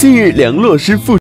近日梁洛施复